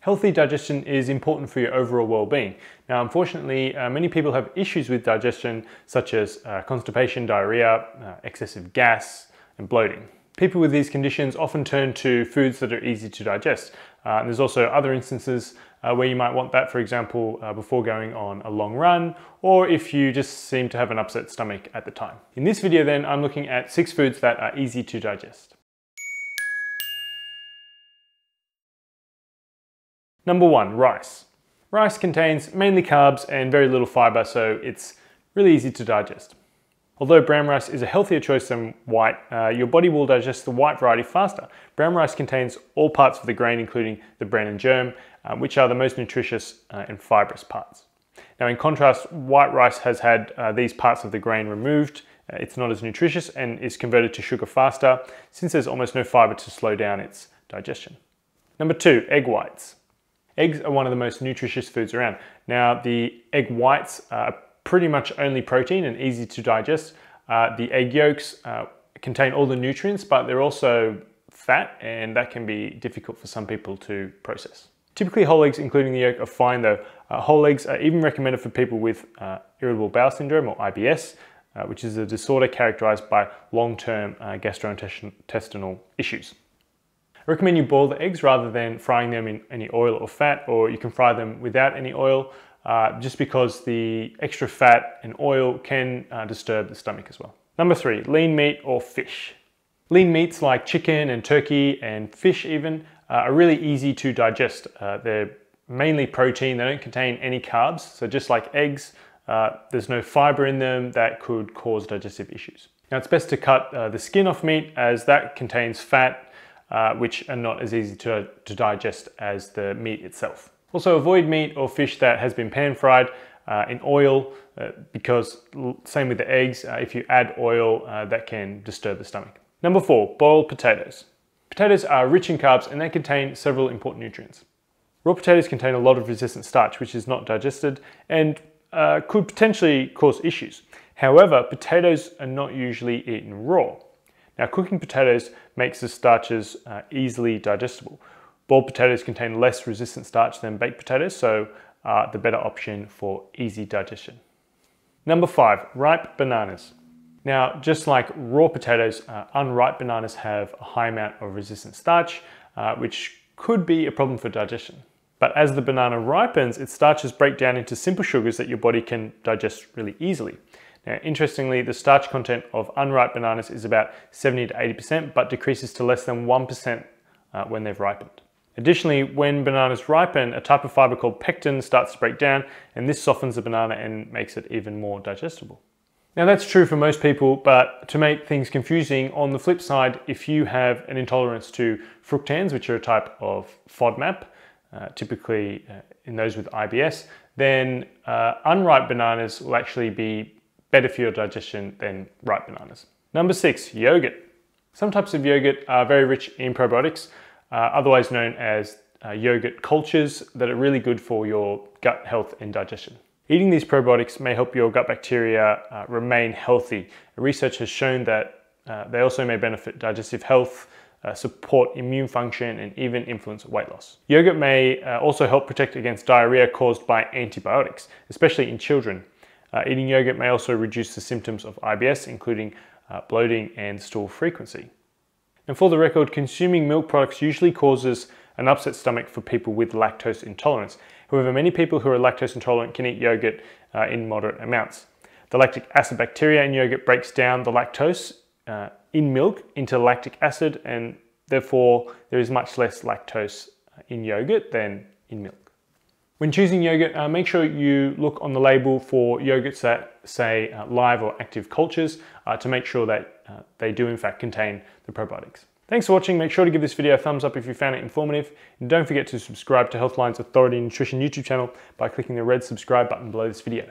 Healthy digestion is important for your overall well-being. Now, unfortunately, uh, many people have issues with digestion such as uh, constipation, diarrhea, uh, excessive gas, and bloating. People with these conditions often turn to foods that are easy to digest. Uh, and there's also other instances uh, where you might want that, for example, uh, before going on a long run, or if you just seem to have an upset stomach at the time. In this video then, I'm looking at six foods that are easy to digest. Number one, rice. Rice contains mainly carbs and very little fiber, so it's really easy to digest. Although brown rice is a healthier choice than white, uh, your body will digest the white variety faster. Brown rice contains all parts of the grain, including the bran and germ, uh, which are the most nutritious uh, and fibrous parts. Now, in contrast, white rice has had uh, these parts of the grain removed. Uh, it's not as nutritious and is converted to sugar faster, since there's almost no fiber to slow down its digestion. Number two, egg whites. Eggs are one of the most nutritious foods around. Now, the egg whites are pretty much only protein and easy to digest. Uh, the egg yolks uh, contain all the nutrients, but they're also fat, and that can be difficult for some people to process. Typically, whole eggs, including the yolk, are fine though. Uh, whole eggs are even recommended for people with uh, irritable bowel syndrome or IBS, uh, which is a disorder characterized by long-term uh, gastrointestinal issues. Recommend you boil the eggs rather than frying them in any oil or fat, or you can fry them without any oil uh, just because the extra fat and oil can uh, disturb the stomach as well. Number three, lean meat or fish. Lean meats like chicken and turkey and fish even uh, are really easy to digest. Uh, they're mainly protein, they don't contain any carbs. So just like eggs, uh, there's no fiber in them that could cause digestive issues. Now it's best to cut uh, the skin off meat as that contains fat, which are not as easy to, to digest as the meat itself. Also avoid meat or fish that has been pan fried uh, in oil uh, because same with the eggs, uh, if you add oil uh, that can disturb the stomach. Number four, boiled potatoes. Potatoes are rich in carbs and they contain several important nutrients. Raw potatoes contain a lot of resistant starch which is not digested and uh, could potentially cause issues. However, potatoes are not usually eaten raw. Now cooking potatoes makes the starches uh, easily digestible, Boiled potatoes contain less resistant starch than baked potatoes, so are the better option for easy digestion. Number five, ripe bananas. Now, just like raw potatoes, uh, unripe bananas have a high amount of resistant starch, uh, which could be a problem for digestion. But as the banana ripens, its starches break down into simple sugars that your body can digest really easily. Now, interestingly, the starch content of unripe bananas is about 70 to 80%, but decreases to less than 1% uh, when they've ripened. Additionally, when bananas ripen, a type of fiber called pectin starts to break down, and this softens the banana and makes it even more digestible. Now that's true for most people, but to make things confusing, on the flip side, if you have an intolerance to fructans, which are a type of FODMAP, uh, typically uh, in those with IBS, then uh, unripe bananas will actually be better for your digestion than ripe bananas. Number six, yogurt. Some types of yogurt are very rich in probiotics, uh, otherwise known as uh, yogurt cultures that are really good for your gut health and digestion. Eating these probiotics may help your gut bacteria uh, remain healthy. Research has shown that uh, they also may benefit digestive health, uh, support immune function, and even influence weight loss. Yogurt may uh, also help protect against diarrhea caused by antibiotics, especially in children. Eating yogurt may also reduce the symptoms of IBS, including bloating and stool frequency. And for the record, consuming milk products usually causes an upset stomach for people with lactose intolerance. However, many people who are lactose intolerant can eat yogurt uh, in moderate amounts. The lactic acid bacteria in yogurt breaks down the lactose uh, in milk into lactic acid, and therefore there is much less lactose in yogurt than in milk. When choosing yogurt, uh, make sure you look on the label for yogurts that say uh, live or active cultures uh, to make sure that uh, they do in fact contain the probiotics. Thanks for watching. Make sure to give this video a thumbs up if you found it informative. And don't forget to subscribe to Healthline's Authority Nutrition YouTube channel by clicking the red subscribe button below this video.